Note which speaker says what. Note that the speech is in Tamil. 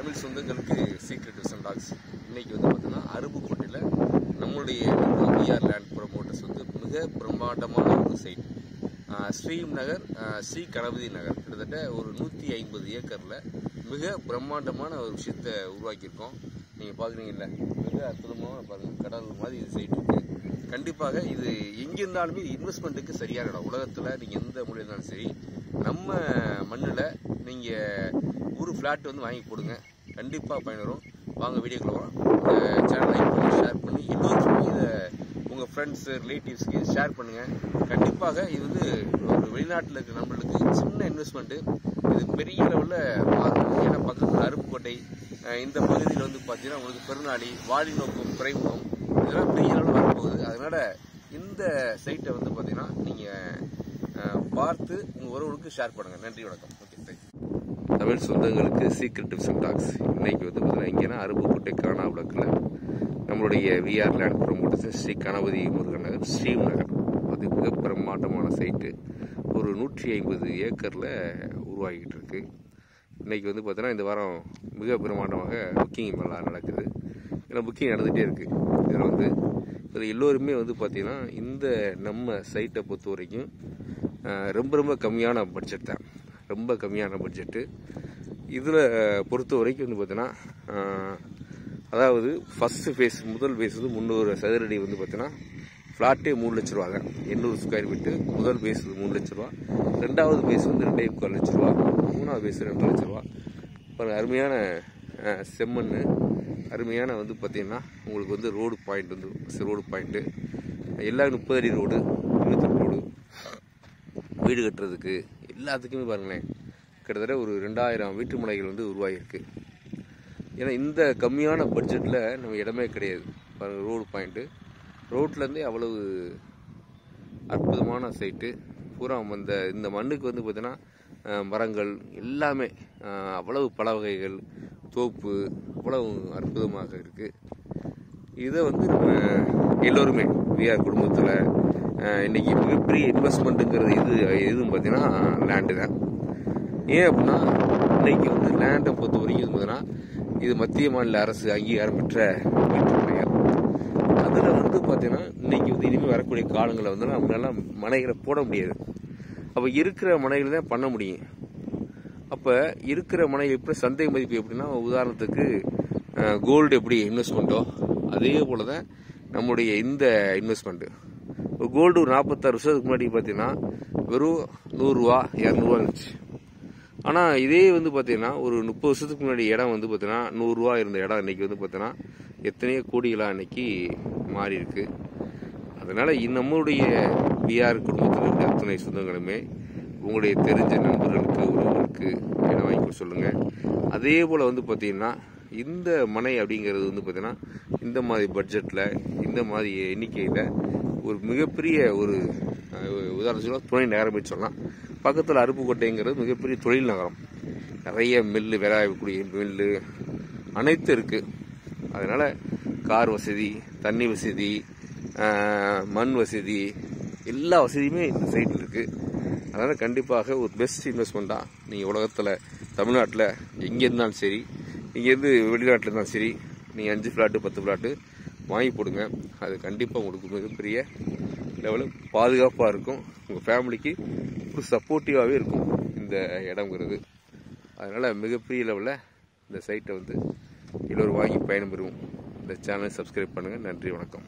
Speaker 1: தமிழ் சொந்தங்களுக்கு சீக்ரெட் விசன் டாக்ஸ் இன்னைக்கு வந்து பார்த்தீங்கன்னா அருப்புக்கோட்டையில் நம்மளுடைய பிஆர் லேண்ட் ப்ரொமோட்டர்ஸ் வந்து மிக பிரம்மாண்டமான ஒரு சைட் ஸ்ரீம் நகர் ஸ்ரீ கணபதி நகர். கிட்டத்தட்ட ஒரு நூற்றி ஐம்பது ஏக்கரில் மிக பிரம்மாண்டமான ஒரு விஷயத்தை உருவாக்கியிருக்கோம். நீங்கள் பார்க்குறீங்கல்ல மிக அற்புதமாக பாருங்கள் கடல் மாதிரி இது சைட் இருக்குது கண்டிப்பாக இது எங்கே இருந்தாலுமே இன்வெஸ்ட்மெண்ட்டுக்கு சரியான இடம் உலகத்தில் நீங்கள் எந்த மூலையில் இருந்தாலும் சரி நம்ம மண்ணில் நீங்கள் ஒரு ஃப்ளாட் வந்து வாங்கி கொடுங்க. கண்டிப்பாக பயனரும். வாங்க வீடியோக்குள்ள வரோம் இந்த சேனல் லைக் பண்ணி ஷேர் பண்ணி எல்லோருக்குமே இதை உங்கள் ஃப்ரெண்ட்ஸு ரிலேட்டிவ்ஸ்க்கு ஷேர் பண்ணுங்கள் கண்டிப்பாக இது வந்து ஒரு வெளிநாட்டில் இருக்கிற நம்மளுக்கு சின்ன இன்வெஸ்ட்மெண்ட்டு இது பெரிய லெவலில் மாறும் ஏன்னா பக்கத்தில் அருப்புக்கோட்டை இந்த பகுதியில் வந்து பார்த்தீங்கன்னா உங்களுக்கு பெருநாளி வாலி நோக்கம் துறைமுகம் இதெல்லாம் பெரிய அளவில் போகுது அதனால இந்த சைட்டை வந்து பார்த்தீங்கன்னா நீங்கள் பார்த்து உங்கள் உறவுகளுக்கு ஷேர் பண்ணுங்கள் நன்றி வணக்கம். ஓகே தேங்க்யூ தமிழ் சொந்தங்களுக்கு சீக்ரெட் டிப்ஸ் அண்ட் டாக்ஸ் இன்னைக்கு வந்து பார்த்தீங்கன்னா இங்கேனா அருப்புக்கோட்டை காணா விளக்கில் நம்மளுடைய VR land promoters Shri Ganapathi Murugan Nagar ஸ்ரீம் நகர். அது மிக பிரம்மாண்டமான சைட்டு ஒரு நூற்றி ஐம்பது ஏக்கரில் உருவாகிட்டு இருக்கு. இன்னைக்கு வந்து பார்த்தீங்கன்னா இந்த வாரம் மிக பிரம்மாண்டமாக புக்கிங் எல்லாம் நடக்குது. ஏன்னா புக்கிங் நடந்துகிட்டே இருக்குது இதில் வந்து இதில் எல்லோருமே வந்து பார்த்திங்கன்னா இந்த நம்ம சைட்டை பொறுத்த வரைக்கும் ரொம்ப ரொம்ப கம்மியான பட்ஜெட் தான். ரொம்ப கம்மியான பட்ஜெட்டு இதில் பொறுத்த வரைக்கும் வந்து பார்த்தீங்கன்னா அதாவது ஃபஸ்ட்டு ஃபேஸ் முதல் ஃபேஸ் வந்து முந்நூறு சதுரடி வந்து பார்த்தீங்கன்னா ஃப்ளாட்டே மூணு லட்ச ரூபாங்க எண்ணூறு ஸ்கொயர் ஃபீட்டு முதல் பேஸ் மூணு லட்ச ரூபா ரெண்டாவது பேஸ் வந்து ரெண்டே முக்கால் லட்ச ரூபா மூணாவது பேஸ் ரெண்டு லட்ச ரூபா அப்புறம் அருமையான செம்மண் அருமையான வந்து பார்த்திங்கன்னா உங்களுக்கு வந்து ரோடு பாயிண்ட் வந்து ரோடு பாயிண்ட்டு எல்லா முப்பது அடி ரோடு இருபத்தெட்டு ரோடு வீடு கட்டுறதுக்கு எல்லாத்துக்குமே பாருங்களேன் கிட்டத்தட்ட ஒரு ரெண்டாயிரம் வீட்டு மனைகள் வந்து உருவாகியிருக்கு. ஏன்னா இந்த கம்மியான பட்ஜெட்டில் நம்ம இடமே கிடையாது. பாருங்கள் ரோடு பாயிண்ட்டு ரோட்லேருந்தே அவ்வளவு அற்புதமான சைட்டு பூரா அந்த இந்த மண்ணுக்கு வந்து பார்த்திங்கன்னா மரங்கள் எல்லாமே அவ்வளவு பல வகைகள் தோப்பு அவ்வளவு அற்புதமாக இருக்குது இதை வந்து நம்ம எல்லோருமே விஆர் குடும்பத்தில் இன்னைக்கு மிகப்பெரிய இன்வெஸ்ட்மெண்ட்டுங்கிறது இது எதுவும் பார்த்தீங்கன்னா லேண்டு தான். ஏன் அப்படின்னா இன்னைக்கு வந்து லேண்டை பொறுத்த வரைக்கும் பார்த்தீங்கன்னா இது மத்திய மாநில அரசு அங்கீகாரம் பெற்ற அதில் வந்து பார்த்தீங்கன்னா இன்றைக்கி வந்து இனிமேல் வரக்கூடிய காலங்களில் வந்து நம்மளால மனைகளை போட முடியாது. அப்போ இருக்கிற மனைகளை தான் பண்ண முடியும். அப்போ இருக்கிற மனை எப்படி சந்தை மதிப்பு எப்படின்னா உதாரணத்துக்கு கோல்டு எப்படி இன்வெஸ்ட்மெண்ட்டோ அதே போல தான் நம்முடைய இந்த இன்வெஸ்ட்மெண்ட்டு ஒரு கோல்டு ஒரு நாற்பத்தாறு வருஷத்துக்கு முன்னாடி பார்த்தீங்கன்னா வெறும் நூறுரூவா இரநூறுவா இருந்துச்சு. ஆனால் இதே வந்து பார்த்தீங்கன்னா ஒரு முப்பது வருஷத்துக்கு முன்னாடி இடம் வந்து பார்த்தீங்கன்னா நூறுரூவா இருந்த இடம் இன்றைக்கி வந்து பார்த்தீங்கன்னா எத்தனையோ கோடிகளாக இன்றைக்கி மாறி இருக்கு. அதனால் நம்மளுடைய பிஆர் குடும்பத்தில் இருக்க அத்தனை சொந்தங்களுமே உங்களுடைய தெரிஞ்ச நண்பர்களுக்கு ஒரு சொல்லுங்கள் அதே போல் வந்து பார்த்தீங்கன்னா இந்த மனை அப்படிங்கிறது வந்து பார்த்தீங்கன்னா இந்த மாதிரி பட்ஜெட்டில் இந்த மாதிரி எண்ணிக்கையில் ஒரு மிகப்பெரிய ஒரு உதாரணத்துக்கு உதாரணம் துணை நகரம் சொல்லலாம். பக்கத்தில் அருப்புக்கோட்டைங்கிறது மிகப்பெரிய தொழில் நகரம். நிறைய மில்லு விளையக்கூடிய மில்லு அனைத்தும் இருக்குது அதனால் கார் வசதி தண்ணி வசதி மண் வசதி எல்லா வசதியுமே இந்த சைட்டில் இருக்குது அதனால் கண்டிப்பாக ஒரு பெஸ்ட் இன்வெஸ்ட்மெண்ட்டாக நீங்கள் உலகத்தில் தமிழ்நாட்டில் எங்கே இருந்தாலும் சரி இங்கேருந்து வெளிநாட்டில் இருந்தாலும் சரி நீங்கள் அஞ்சு ஃப்ளாட்டு பத்து ஃப்ளாட்டு வாங்கி போடுங்க. அது கண்டிப்பாக உங்களுக்கு மிகப்பெரிய லெவலில் பாதுகாப்பாக இருக்கும். உங்கள் ஃபேமிலிக்கு ஒரு சப்போர்ட்டிவாகவே இருக்கும் இந்த இடம்ங்கிறது. அதனால் மிகப்பெரிய லெவலில் இந்த சைட்டை வந்து எல்லோரும் வாங்கி பயன்பெறுவோம். இந்த சேனலை சப்ஸ்கிரைப் பண்ணுங்கள் நன்றி வணக்கம்.